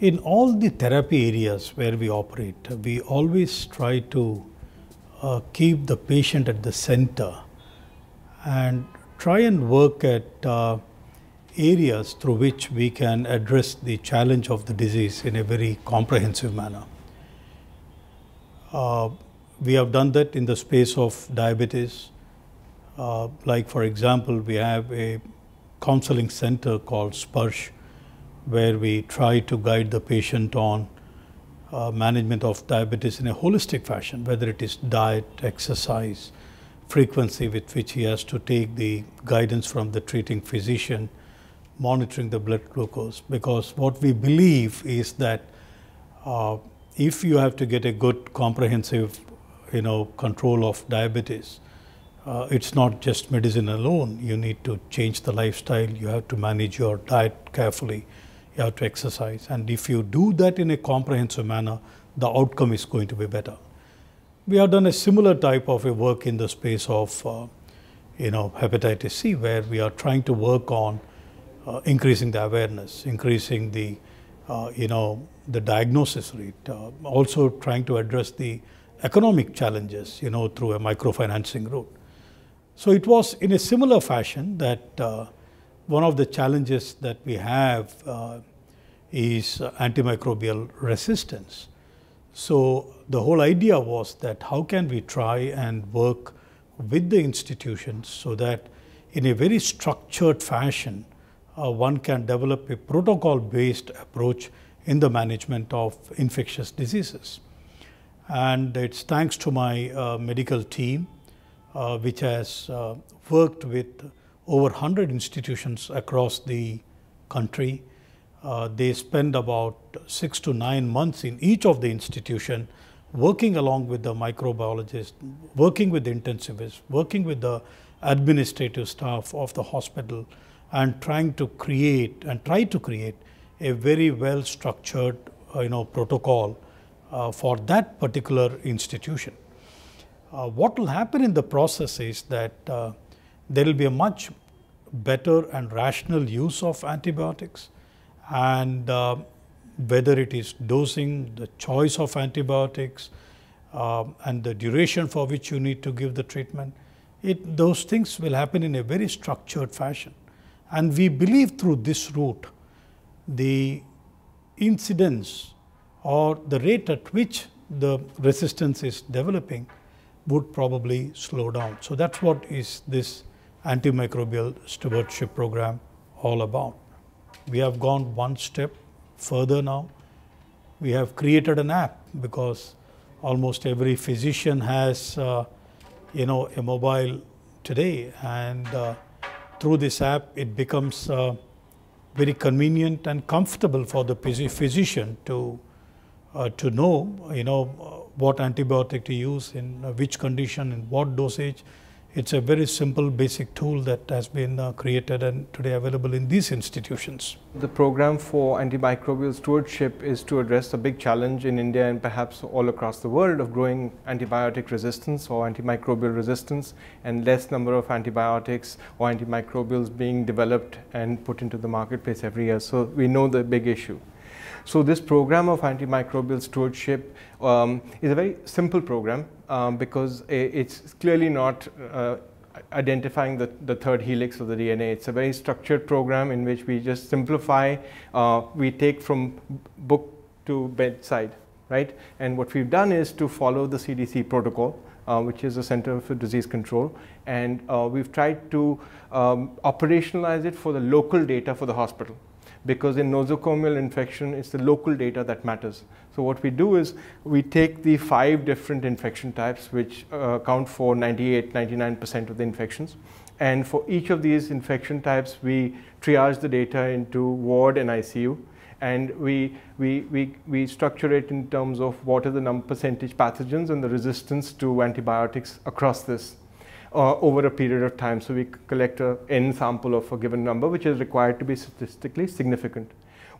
In all the therapy areas where we operate, we always try to uh, keep the patient at the center and try and work at uh, areas through which we can address the challenge of the disease in a very comprehensive manner. Uh, we have done that in the space of diabetes. Uh, like, for example, we have a counseling center called Sparsh, where we try to guide the patient on uh, management of diabetes in a holistic fashion, whether it is diet, exercise, frequency with which he has to take the guidance from the treating physician, monitoring the blood glucose. Because what we believe is that uh, if you have to get a good comprehensive you know control of diabetes, uh, it's not just medicine alone. You need to change the lifestyle. You have to manage your diet carefully you have to exercise. And if you do that in a comprehensive manner, the outcome is going to be better. We have done a similar type of a work in the space of, uh, you know, hepatitis C, where we are trying to work on uh, increasing the awareness, increasing the, uh, you know, the diagnosis rate, uh, also trying to address the economic challenges, you know, through a microfinancing route. So it was in a similar fashion that uh, one of the challenges that we have uh, is antimicrobial resistance. So the whole idea was that how can we try and work with the institutions so that in a very structured fashion uh, one can develop a protocol based approach in the management of infectious diseases. And it's thanks to my uh, medical team, uh, which has uh, worked with over 100 institutions across the country. Uh, they spend about six to nine months in each of the institution working along with the microbiologist, working with the intensivists, working with the administrative staff of the hospital and trying to create and try to create a very well structured uh, you know protocol uh, for that particular institution. Uh, what will happen in the process is that uh, there will be a much better and rational use of antibiotics and uh, whether it is dosing, the choice of antibiotics uh, and the duration for which you need to give the treatment, it, those things will happen in a very structured fashion. And we believe through this route, the incidence or the rate at which the resistance is developing would probably slow down. So that's what is this antimicrobial stewardship program all about. We have gone one step further now. We have created an app because almost every physician has, uh, you know, a mobile today, and uh, through this app, it becomes uh, very convenient and comfortable for the physician to uh, to know, you know, what antibiotic to use in which condition, in what dosage, it's a very simple basic tool that has been uh, created and today available in these institutions. The program for antimicrobial stewardship is to address a big challenge in India and perhaps all across the world of growing antibiotic resistance or antimicrobial resistance and less number of antibiotics or antimicrobials being developed and put into the marketplace every year. So we know the big issue. So this program of antimicrobial stewardship um, is a very simple program um, because it's clearly not uh, identifying the, the third helix of the DNA. It's a very structured program in which we just simplify, uh, we take from book to bedside, right? And what we've done is to follow the CDC protocol, uh, which is the Center for Disease Control, and uh, we've tried to um, operationalize it for the local data for the hospital because in nosocomial infection, it's the local data that matters. So what we do is we take the five different infection types, which uh, account for 98, 99% of the infections. And for each of these infection types, we triage the data into ward and ICU. And we, we, we, we structure it in terms of what are the number percentage pathogens and the resistance to antibiotics across this uh, over a period of time. So we collect a n sample of a given number, which is required to be statistically significant.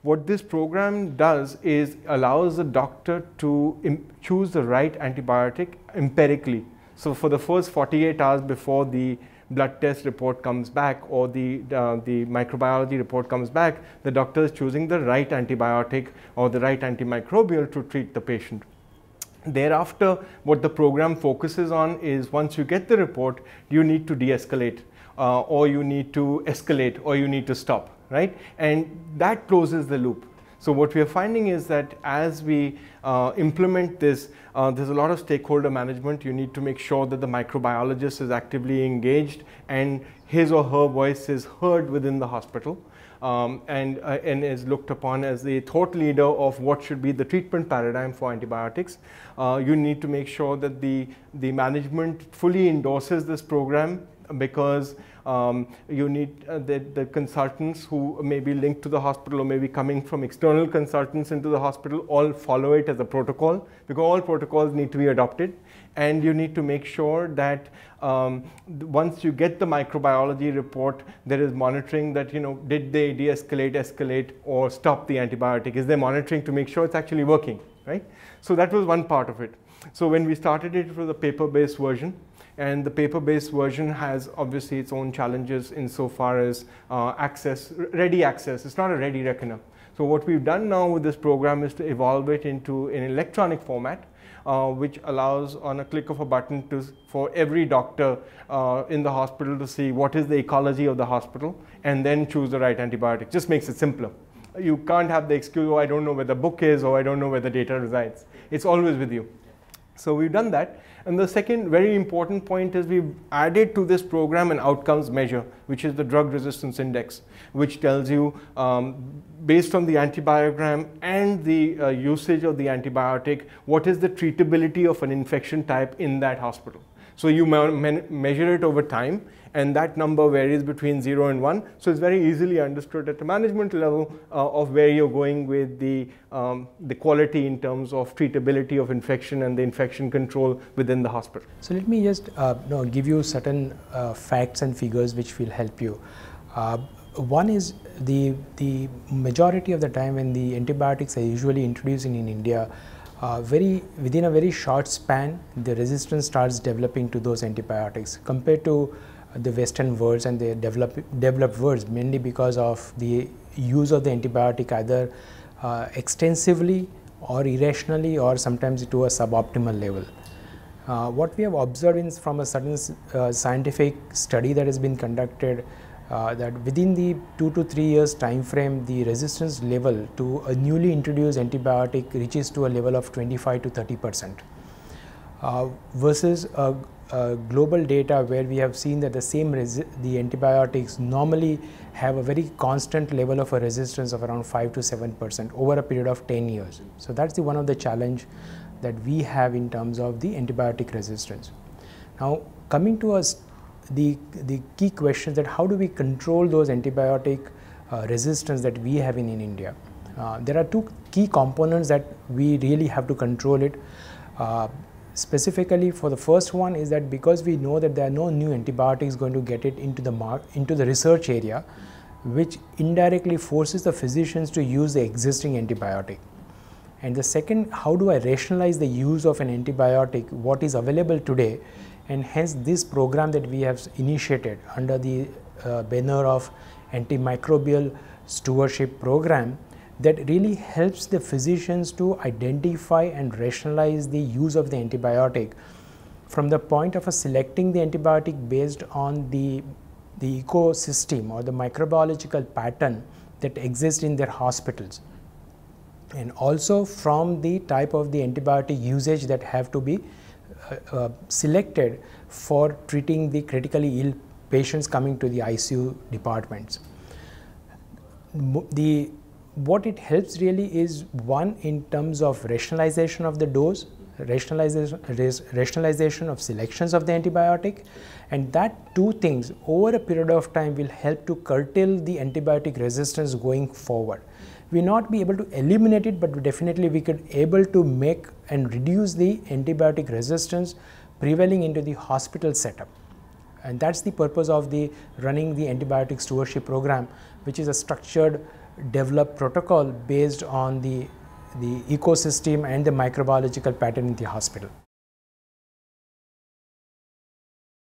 What this program does is allows the doctor to choose the right antibiotic empirically. So for the first 48 hours before the blood test report comes back or the, uh, the microbiology report comes back, the doctor is choosing the right antibiotic or the right antimicrobial to treat the patient. Thereafter, what the program focuses on is once you get the report, you need to de-escalate uh, or you need to escalate or you need to stop, right? And that closes the loop. So what we are finding is that as we uh, implement this, uh, there's a lot of stakeholder management. You need to make sure that the microbiologist is actively engaged and his or her voice is heard within the hospital um, and, uh, and is looked upon as the thought leader of what should be the treatment paradigm for antibiotics. Uh, you need to make sure that the, the management fully endorses this program because um, you need uh, the, the, consultants who may be linked to the hospital or may be coming from external consultants into the hospital all follow it as a protocol because all protocols need to be adopted and you need to make sure that um, once you get the microbiology report there is monitoring that you know did they de-escalate escalate or stop the antibiotic is there monitoring to make sure it's actually working right so that was one part of it so when we started it with a paper-based version and the paper-based version has obviously its own challenges insofar as uh, access, ready access. It's not a ready reckoner. So what we've done now with this program is to evolve it into an electronic format, uh, which allows on a click of a button to, for every doctor uh, in the hospital to see what is the ecology of the hospital and then choose the right antibiotic. Just makes it simpler. You can't have the excuse, oh, I don't know where the book is or I don't know where the data resides. It's always with you. So we've done that. And the second very important point is we've added to this program an outcomes measure, which is the drug resistance index, which tells you um, based on the antibiogram and the uh, usage of the antibiotic, what is the treatability of an infection type in that hospital. So you measure it over time and that number varies between 0 and 1. So it's very easily understood at the management level uh, of where you're going with the, um, the quality in terms of treatability of infection and the infection control within the hospital. So let me just uh, no, give you certain uh, facts and figures which will help you. Uh, one is the, the majority of the time when the antibiotics are usually introduced in, in India, uh, very within a very short span the resistance starts developing to those antibiotics compared to the Western worlds and the developed, developed worlds mainly because of the use of the antibiotic either uh, extensively or irrationally or sometimes to a suboptimal level. Uh, what we have observed is from a certain uh, scientific study that has been conducted uh, that within the two to three years time frame the resistance level to a newly introduced antibiotic reaches to a level of 25 to 30 percent uh, versus a uh, global data where we have seen that the same the antibiotics normally have a very constant level of a resistance of around 5 to 7 percent over a period of 10 years. So that's the one of the challenge that we have in terms of the antibiotic resistance. Now coming to us the, the key question that how do we control those antibiotic uh, resistance that we have in, in India. Uh, there are two key components that we really have to control it. Uh, Specifically for the first one is that because we know that there are no new antibiotics going to get it into the mark, into the research area, which indirectly forces the physicians to use the existing antibiotic. And the second, how do I rationalize the use of an antibiotic, what is available today, and hence this program that we have initiated under the uh, banner of antimicrobial stewardship program that really helps the physicians to identify and rationalize the use of the antibiotic from the point of selecting the antibiotic based on the, the ecosystem or the microbiological pattern that exists in their hospitals and also from the type of the antibiotic usage that have to be uh, uh, selected for treating the critically ill patients coming to the ICU departments. The what it helps really is one in terms of rationalization of the dose, rationalization, rationalization of selections of the antibiotic and that two things over a period of time will help to curtail the antibiotic resistance going forward. We not be able to eliminate it but definitely we could able to make and reduce the antibiotic resistance prevailing into the hospital setup and that's the purpose of the running the antibiotic stewardship program which is a structured develop protocol based on the, the ecosystem and the microbiological pattern in the hospital.